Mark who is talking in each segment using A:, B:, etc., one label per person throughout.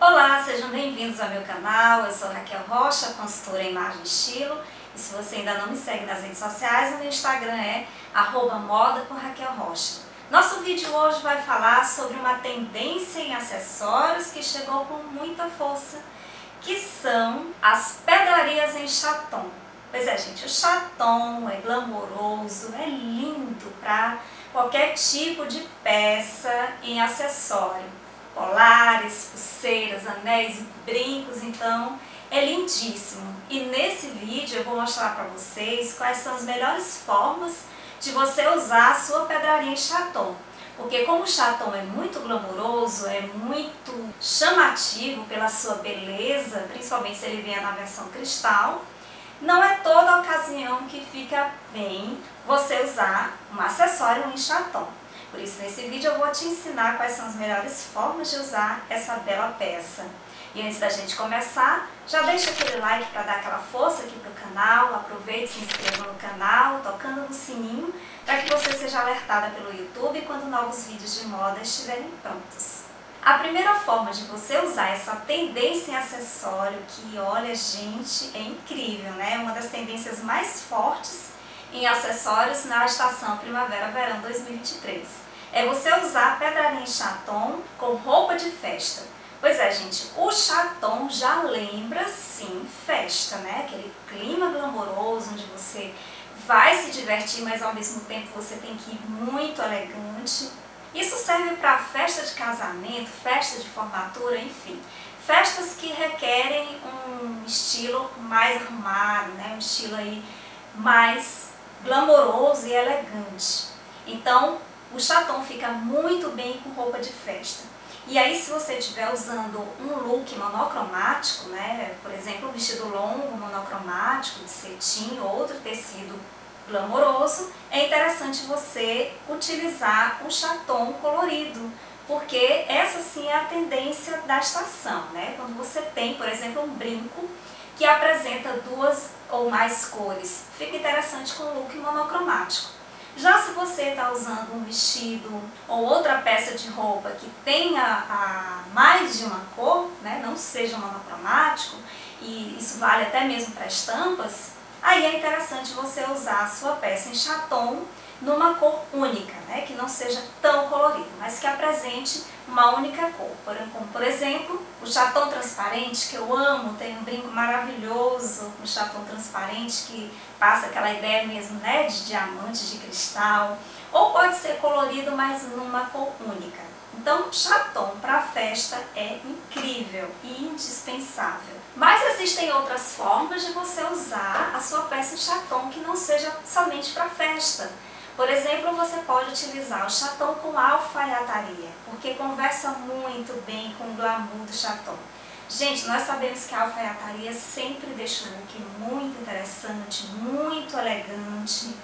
A: Olá, sejam bem-vindos ao meu canal. Eu sou Raquel Rocha, consultora em imagem e estilo. E se você ainda não me segue nas redes sociais, o meu Instagram é moda com Raquel Rocha. Nosso vídeo hoje vai falar sobre uma tendência em acessórios que chegou com muita força, que são as pedrarias em chaton. Pois é, gente, o chaton é glamouroso, é lindo para qualquer tipo de peça em acessório. Colares, pulseiras, anéis, brincos, então é lindíssimo. E nesse vídeo eu vou mostrar para vocês quais são as melhores formas de você usar a sua pedraria em chaton. Porque como o chaton é muito glamouroso, é muito chamativo pela sua beleza, principalmente se ele vier na versão cristal, não é toda ocasião que fica bem você usar um acessório em chaton. Por isso, nesse vídeo eu vou te ensinar quais são as melhores formas de usar essa bela peça. E antes da gente começar, já deixa aquele like para dar aquela força aqui para o canal, aproveite se inscreva no canal, tocando no sininho, para que você seja alertada pelo YouTube quando novos vídeos de moda estiverem prontos. A primeira forma de você usar essa tendência em acessório, que olha gente, é incrível, né? É uma das tendências mais fortes em acessórios na estação Primavera-Verão 2023. É você usar pedraria em chaton com roupa de festa. Pois é, gente, o chaton já lembra, sim, festa, né? Aquele clima glamouroso onde você vai se divertir, mas ao mesmo tempo você tem que ir muito elegante. Isso serve para festa de casamento, festa de formatura, enfim. Festas que requerem um estilo mais arrumado, né? um estilo aí mais glamouroso e elegante. Então, o chaton fica muito bem com roupa de festa. E aí, se você estiver usando um look monocromático, né, por exemplo, um vestido longo monocromático de cetim ou outro tecido glamouroso, é interessante você utilizar um chaton colorido, porque essa sim é a tendência da estação, né? Quando você tem, por exemplo, um brinco que apresenta duas ou mais cores, fica interessante com look monocromático. Já se você está usando um vestido ou outra peça de roupa que tenha a mais de uma cor, né, não seja monocromático, e isso vale até mesmo para estampas, aí é interessante você usar a sua peça em chaton numa cor única, né, que não seja tão colorida, mas que apresente uma única cor. Por, como, por exemplo, o chaton transparente, que eu amo, tem um brinco maravilhoso, um chaton transparente que passa aquela ideia mesmo né, de diamante, de cristal, ou pode ser colorido, mas numa cor única. Então, chaton para festa é incrível e indispensável. Mas existem outras formas de você usar a sua peça em chaton que não seja somente para festa. Por exemplo, você pode utilizar o chaton com alfaiataria, porque conversa muito bem com o glamour do chaton. Gente, nós sabemos que a alfaiataria sempre deixa o look muito interessante, muito elegante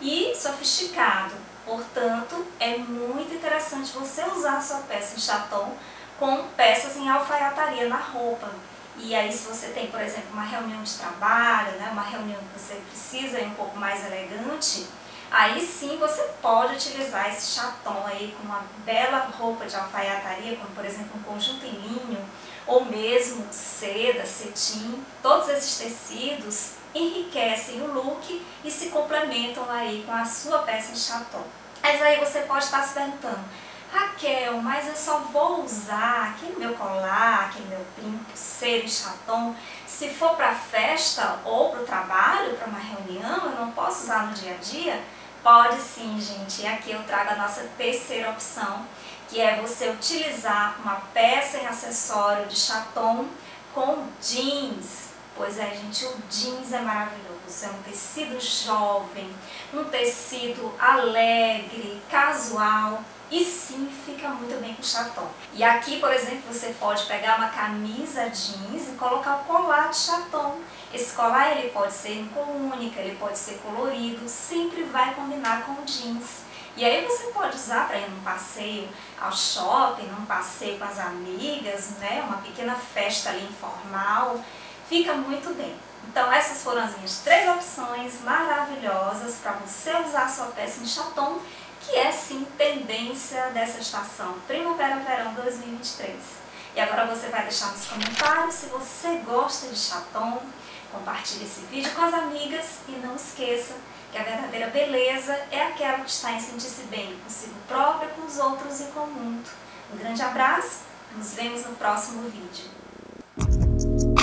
A: e sofisticado. Portanto, é muito interessante você usar a sua peça em chaton com peças em alfaiataria na roupa. E aí, se você tem, por exemplo, uma reunião de trabalho, né, uma reunião que você precisa ir um pouco mais elegante, Aí sim você pode utilizar esse chaton aí com uma bela roupa de alfaiataria, como por exemplo um conjunto em linho, ou mesmo seda, cetim. Todos esses tecidos enriquecem o look e se complementam aí com a sua peça de chaton. Mas aí você pode estar se perguntando, Raquel, mas eu só vou usar aquele meu colar, aquele meu brinco, pulseira e chaton, se for para festa ou para o trabalho, para uma reunião, eu não posso usar no dia a dia? Pode sim, gente. E aqui eu trago a nossa terceira opção, que é você utilizar uma peça em acessório de chaton com jeans. Pois é, gente, o jeans é maravilhoso. É um tecido jovem, um tecido alegre, casual e sim fica muito bem com chaton. E aqui, por exemplo, você pode pegar uma camisa jeans e colocar o colar de chaton. Esse colar ele pode ser em cor única, ele pode ser colorido, sempre vai combinar com jeans. E aí você pode usar para ir num passeio ao shopping, num passeio com as amigas, né? uma pequena festa ali informal, fica muito bem. Então essas foram as minhas três opções maravilhosas para você usar a sua peça em chaton que é sim tendência dessa estação Primavera-Verão 2023. E agora você vai deixar nos comentários se você gosta de chaton, compartilhe esse vídeo com as amigas e não esqueça que a verdadeira beleza é aquela que está em sentir-se bem consigo própria, com os outros e com o mundo. Um grande abraço, nos vemos no próximo vídeo.